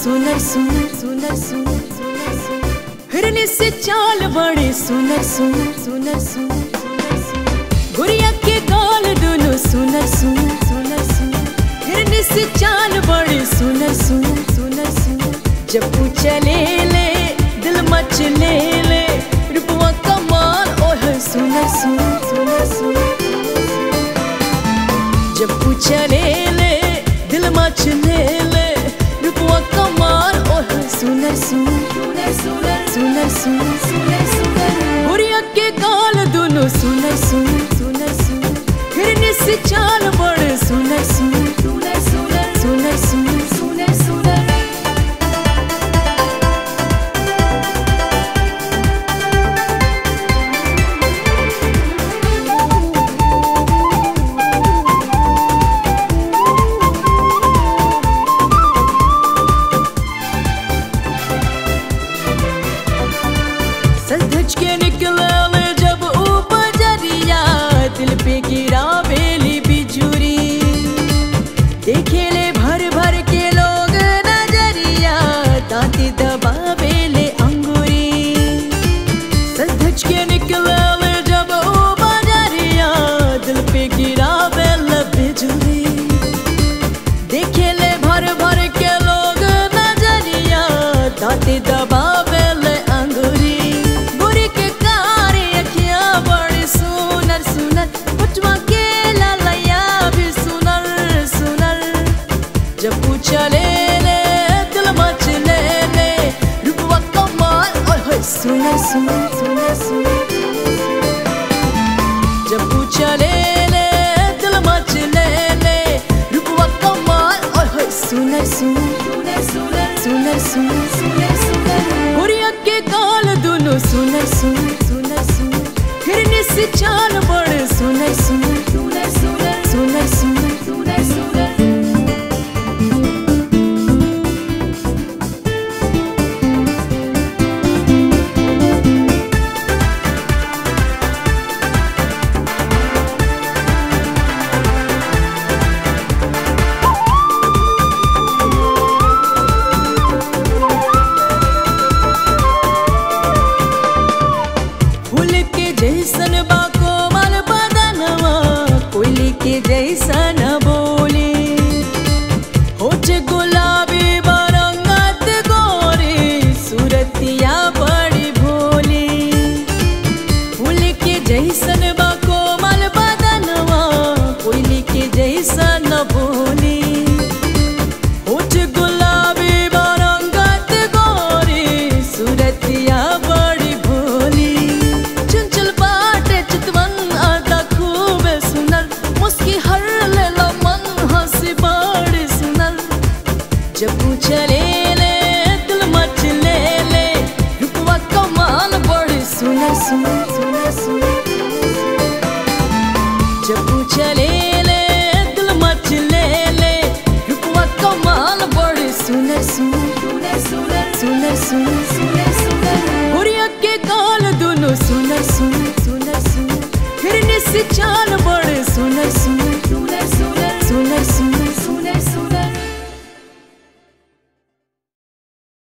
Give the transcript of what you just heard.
सुनर सुनर सुनर सुनर सुनर सुनर से चाल बड़े सुनर सुनर सुनर सुनर सुनर गुड़िया के गाल दोनों सुनर सुनर सुनर सुनर फिरने से चाल बड़े सुनर सुनर सुनर सुनर जब चले ले दिल मचले love sună, sună, sună, sună. जैसन बा कोमल बदनवा कोयली के जैसन बोले। होठ गुलाबी बरंगत गोरे, सूरतिया बड़ी भोली। फूल के जैसन बा गुड़िया के गाल दोनों सुनर सुनर सुनर सुनर हिरनी से चाल